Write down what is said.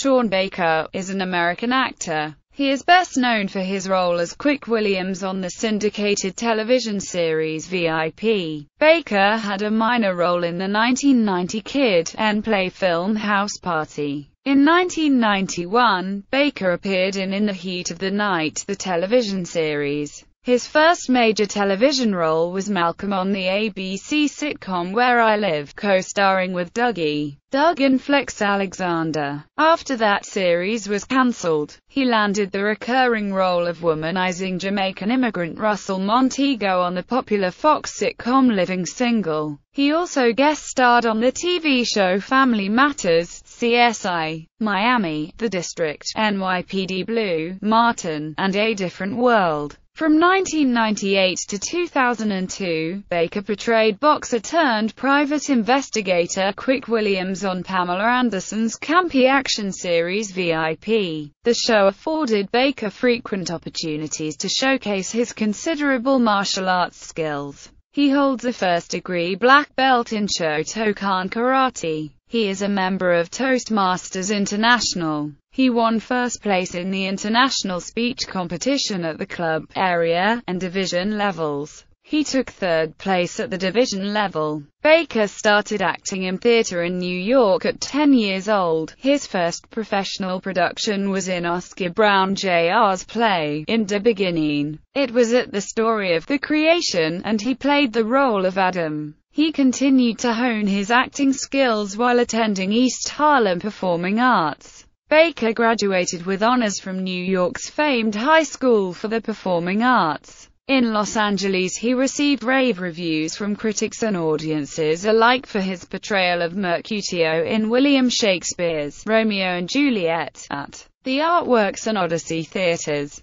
Shaun Baker, is an American actor. He is best known for his role as Quick Williams on the syndicated television series VIP. Baker had a minor role in the 1990 Kid and Play film House Party. In 1991, Baker appeared in In the Heat of the Night, the television series. His first major television role was Malcolm on the ABC sitcom Where I Live, co-starring with Dougie, Doug and Flex Alexander. After that series was cancelled, he landed the recurring role of womanizing Jamaican immigrant Russell Montego on the popular Fox sitcom Living Single. He also guest-starred on the TV show Family Matters, CSI, Miami, The District, NYPD Blue, Martin, and A Different World. From 1998 to 2002, Baker portrayed boxer-turned-private investigator Quick Williams on Pamela Anderson's campy action series VIP. The show afforded Baker frequent opportunities to showcase his considerable martial arts skills. He holds a first-degree black belt in Shotokan Karate. He is a member of Toastmasters International. He won first place in the international speech competition at the club, area, and division levels. He took third place at the division level. Baker started acting in theater in New York at 10 years old. His first professional production was in Oscar Brown Jr.'s play, In the Beginning. It was at the story of the creation, and he played the role of Adam. He continued to hone his acting skills while attending East Harlem Performing Arts. Baker graduated with honors from New York's famed High School for the Performing Arts. In Los Angeles he received rave reviews from critics and audiences alike for his portrayal of Mercutio in William Shakespeare's Romeo and Juliet, at the Artworks and Odyssey Theatres.